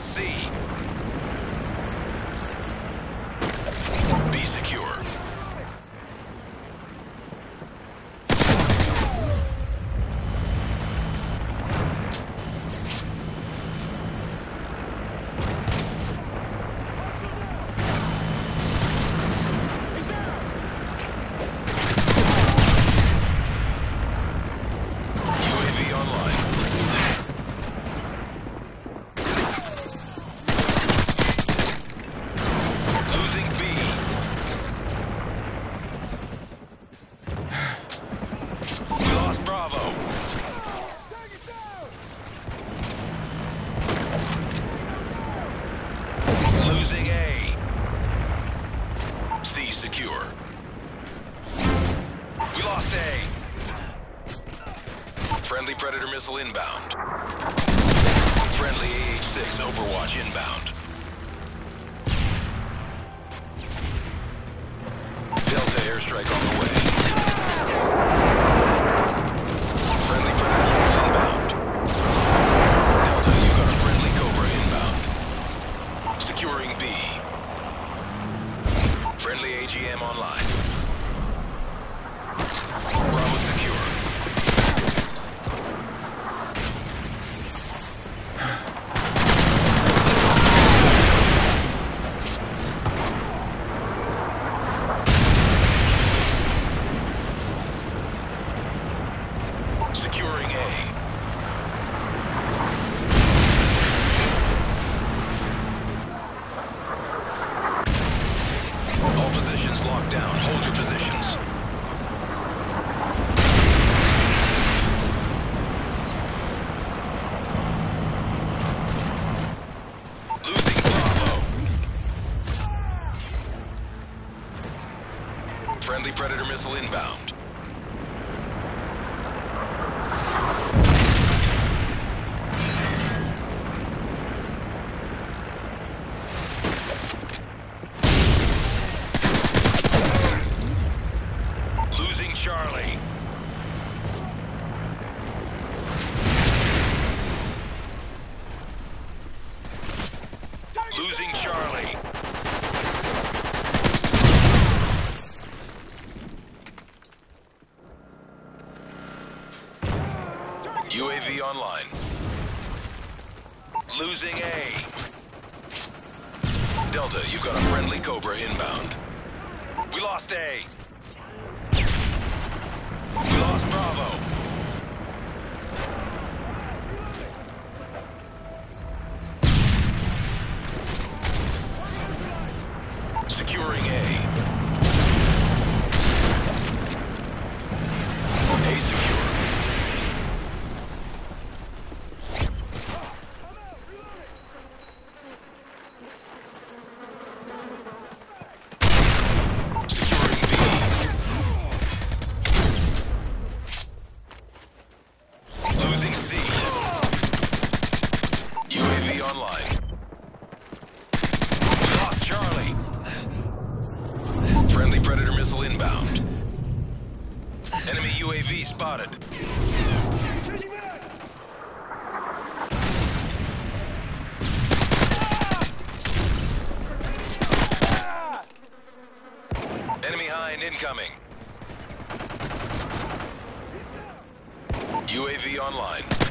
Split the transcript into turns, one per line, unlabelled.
C. B secure. UAV online. Losing B. We lost Bravo. Losing A. C secure. We lost A. Friendly Predator missile inbound. Friendly AH-6 Overwatch inbound. Delta airstrike Friendly AGM online. Bravo secure. Securing A. All positions locked down. Hold your positions. Losing Bravo. Friendly Predator missile inbound. Losing Charlie. Losing Charlie. UAV online. Losing A. Delta, you've got a friendly Cobra inbound. We lost A. We lost Bravo. Securing A. A online. Lost Charlie. Friendly Predator missile inbound. Enemy UAV spotted. Enemy hind incoming. UAV online.